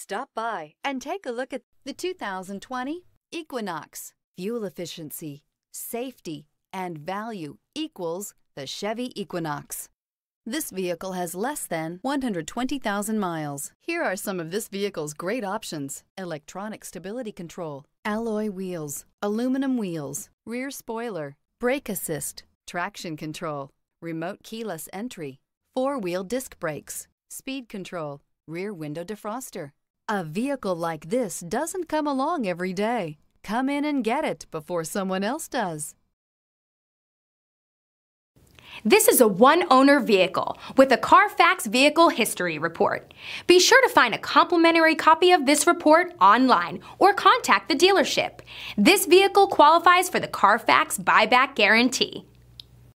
Stop by and take a look at the 2020 Equinox. Fuel efficiency, safety, and value equals the Chevy Equinox. This vehicle has less than 120,000 miles. Here are some of this vehicle's great options. Electronic stability control, alloy wheels, aluminum wheels, rear spoiler, brake assist, traction control, remote keyless entry, four-wheel disc brakes, speed control, rear window defroster. A vehicle like this doesn't come along every day. Come in and get it before someone else does. This is a one owner vehicle with a Carfax Vehicle History Report. Be sure to find a complimentary copy of this report online or contact the dealership. This vehicle qualifies for the Carfax Buyback Guarantee.